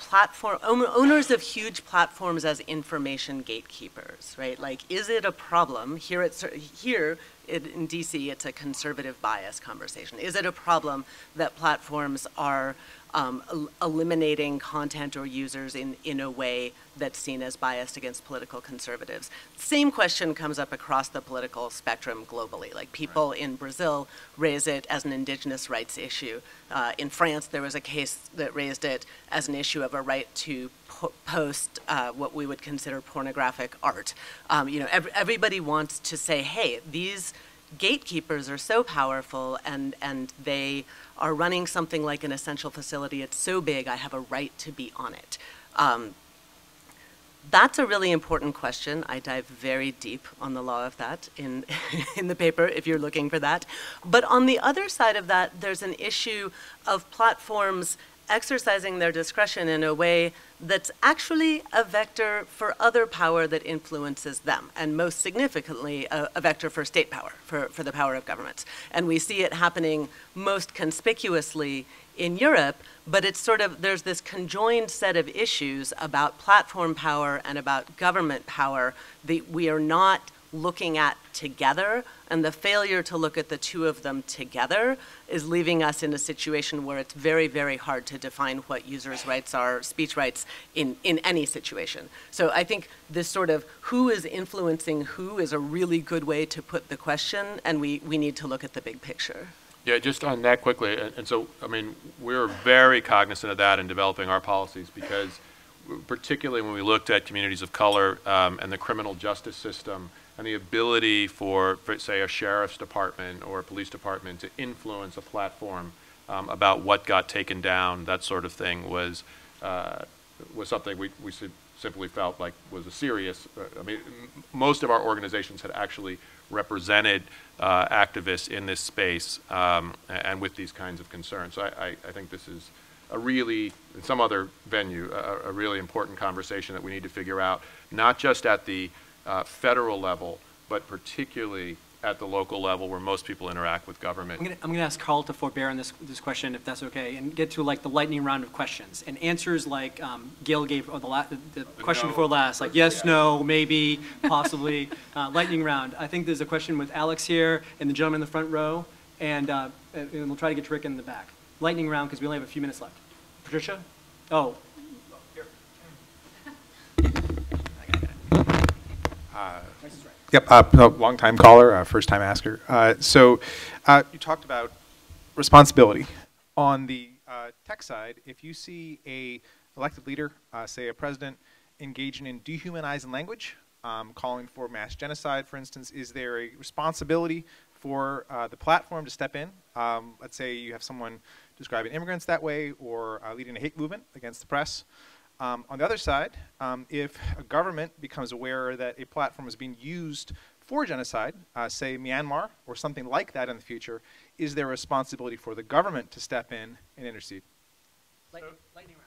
platform owners of huge platforms as information gatekeepers, right? Like, is it a problem here? At here in DC, it's a conservative bias conversation. Is it a problem that platforms are um, el- eliminating content or users in, in a way that's seen as biased against political conservatives. Same question comes up across the political spectrum globally. Like people in Brazil raise it as an indigenous rights issue. Uh, in France, there was a case that raised it as an issue of a right to po- post uh, what we would consider pornographic art. Um, you know, every, everybody wants to say, hey, these gatekeepers are so powerful and, and they are running something like an essential facility. It's so big, I have a right to be on it. Um, that's a really important question. I dive very deep on the law of that in, in the paper if you're looking for that. But on the other side of that, there's an issue of platforms exercising their discretion in a way that's actually a vector for other power that influences them, and most significantly, a, a, vector for state power, for, for the power of governments. And we see it happening most conspicuously in Europe, but it's sort of, there's this conjoined set of issues about platform power and about government power that we are not looking at together, and the failure to look at the two of them together is leaving us in a situation where it's very, very hard to define what users' rights are, speech rights, in, in any situation. So I think this sort of who is influencing who is a really good way to put the question, and we, we need to look at the big picture. Yeah, just on that quickly, and, and so, I mean, we're very cognizant of that in developing our policies because particularly when we looked at communities of color um, and the criminal justice system, and the ability for, for, say, a sheriff's department or a police department to influence a platform um, about what got taken down, that sort of thing, was uh, was something we, we simply felt like was a serious. Uh, I mean, most of our organizations had actually represented uh, activists in this space um, and with these kinds of concerns. So I, I, I, think this is a really, in some other venue, a, a really important conversation that we need to figure out, not just at the uh, federal level, but particularly at the local level where most people interact with government. I'm going to ask Carl to forbear on this, this question, if that's okay, and get to like the lightning round of questions. And answers like um, Gail gave, or the, la- the, the question no, before last, like yes, no, maybe, possibly, uh, lightning round. I think there's a question with Alex here and the gentleman in the front row, and, uh, and we'll try to get to Rick in the back. Lightning round, because we only have a few minutes left. Patricia? Oh, Yep, uh, long-time caller, uh, first-time asker. Uh, so, uh, you talked about responsibility. On the uh, tech side, if you see a elected leader, say a president, engaging in dehumanizing language, um, calling for mass genocide, for instance, is there a responsibility for the platform to step in? Um, let's say you have someone describing immigrants that way, or leading a hate movement against the press. Um, on the other side, um, if a government becomes aware that a platform is being used for genocide, uh, say Myanmar or something like that in the future, is there a responsibility for the government to step in and intercede? Lightning lightning round.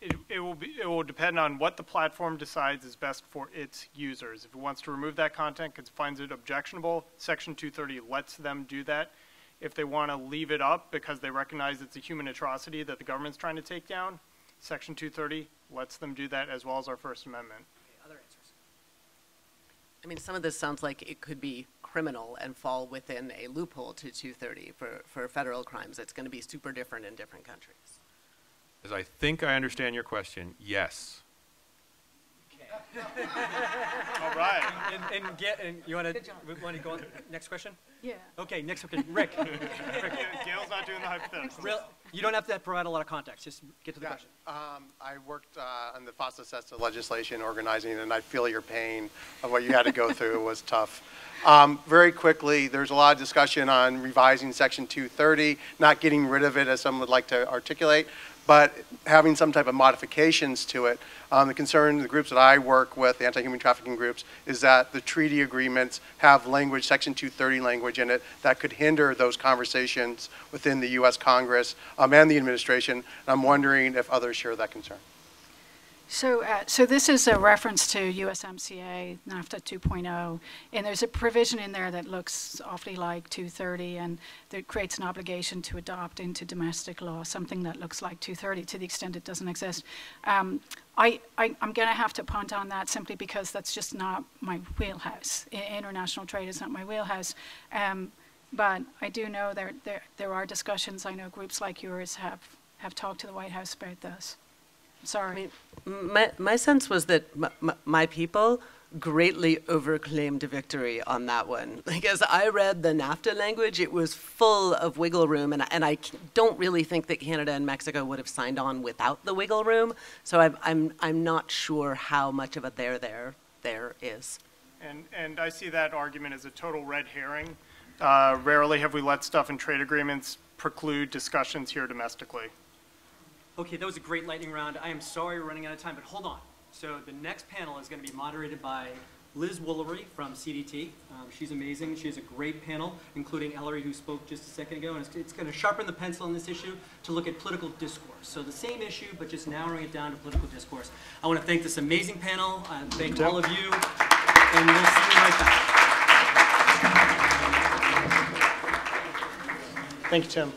It, it will be, it will depend on what the platform decides is best for its users. If it wants to remove that content because it finds it objectionable, Section 230 lets them do that. If they want to leave it up because they recognize it's a human atrocity that the government's trying to take down, Section 230 lets them do that as well as our First Amendment. Okay, other answers. I mean, some of this sounds like it could be criminal and fall within a loophole to 230 for, for federal crimes. It's going to be super different in different countries. As I think I understand your question, yes. All right. And, and get, and you want to, want to go on, next question? Yeah. Okay, next, okay, Rick. Rick. Gail's not doing the hypothetical. Real, you don't have to provide a lot of context, just get to the Yeah, question. um, I worked uh, on the FOSTA SESTA legislation organizing, and I feel your pain of what you had to go through. It was tough. Um, Very quickly, there's a lot of discussion on revising Section 230, not getting rid of it as some would like to articulate, but having some type of modifications to it. Um, The concern, the groups that I work with, the anti-human trafficking groups, is that the treaty agreements have language, Section 230 language in it, that could hinder those conversations within the U.S. Congress um, and the administration. And I'm wondering if others share that concern. So, uh, so this is a reference to USMCA NAFTA 2.0, and there's a provision in there that looks awfully like 230, and that creates an obligation to adopt into domestic law something that looks like 230 to the extent it doesn't exist. Um, I, I, I'm going to have to punt on that simply because that's just not my wheelhouse. I- international trade is not my wheelhouse. Um, but I do know there, there, there are discussions. I know groups like yours have, have talked to the White House about this. Sorry. My, my sense was that m- m- my people greatly overclaimed victory on that one. Like, as I read the NAFTA language, it was full of wiggle room, and, I- and I c- don't really think that Canada and Mexico would have signed on without the wiggle room. So I'm, I'm, I'm not sure how much of a there there there is. And, and I see that argument as a total red herring. Uh, Rarely have we let stuff in trade agreements preclude discussions here domestically. Okay, that was a great lightning round. I am sorry we're running out of time, but hold on. So the next panel is going to be moderated by Liz Woolery from CDT. Um, she's amazing. She has a great panel, including Ellery, who spoke just a second ago, and it's, it's going to sharpen the pencil on this issue to look at political discourse. So the same issue, but just narrowing it down to political discourse. I want to thank this amazing panel, and thank all of you, and we'll see you right back. Thank you, Tim.